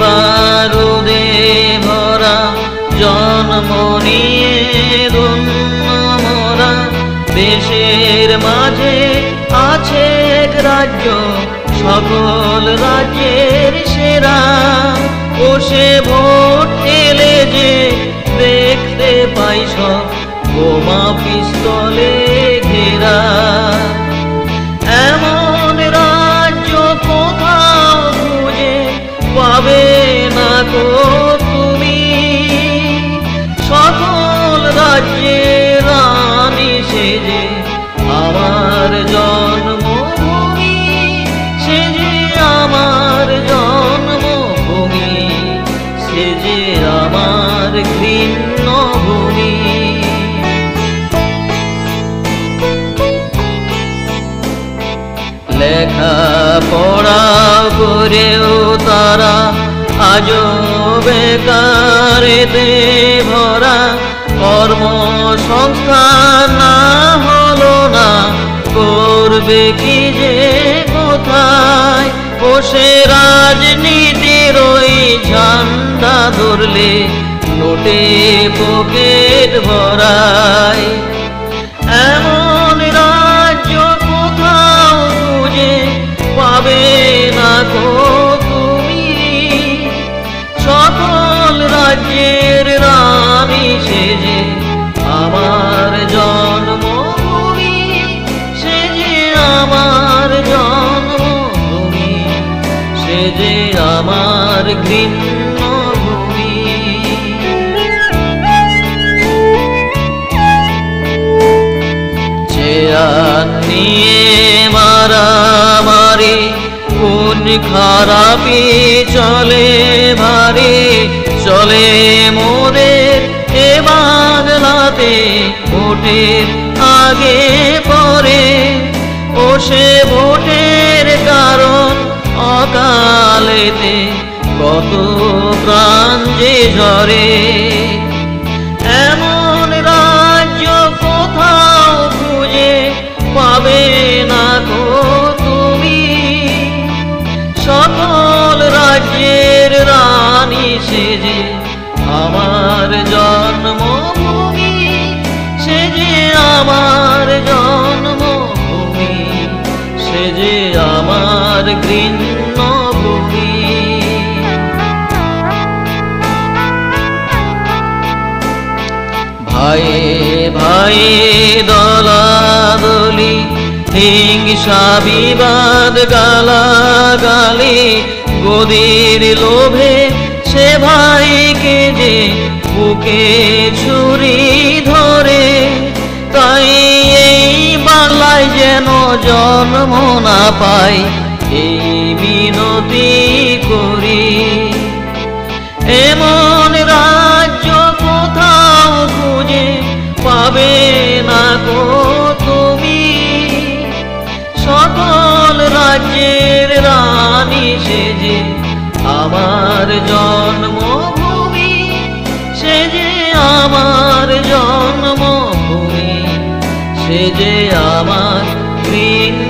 বারুদে ভরা জন্ম নিয়ে মোরা। দেশের মাঝে আছে এক রাজ্য, সকল রাজ্যের সেরা। বসে ভোট এলে যে দেখতে পাই সব, বোমা, পিস্তলে আমার জন্মভূমি সেজে আমার জন্মভূমি সেজে আমার ঘৃণ্য লেখা পড়া করেও তারা আজও বেকারেতে ভরা কর্মসংস্থান না করবে কি যে কোথায়? বসে রাজনীতির ওই ঝান্ডা ধরলে নোটে পকেট ভরায়। এমন রাজ্য কোথাও খুঁজে পাবে না গো তুমি। সকল রাজ্যের রানী সেজে আমার সেজে আমার ঘৃণ্য ভূমি নিয়ে মারামারি কোন খারাপি চলে ভারে, চলে মোদের এ বাংলাতে ভোটের আগে অকালেতে কত প্রাণ যে ঝরে। এমন রাজ্য কোথাও খুঁজে পাবে না গো তুমি। সকল রাজ্যের রানী সেজে আমার জন্মভূমি, সেজে আমার জন্মভূমি, সেজে আমার ঘৃণ্য ভূমি ভাইয়ে ভাইয়ে দলাদলি, হিংসা বিবাদ গালাগালি, গদির লোভে সে ভাইকে যে বুকে ছুরি ধরে, তাই এই বাংলায় যেন জন্ম না পাই এই মিনতি করি। এমন রাজ্য কোথাও খুঁজে পাবে না গো তুমি। সকল রাজ্যের রানী সেজে আমার জন্মভূমি, সেজে আমার জন্মভূমি, সেজে আমার ভূমি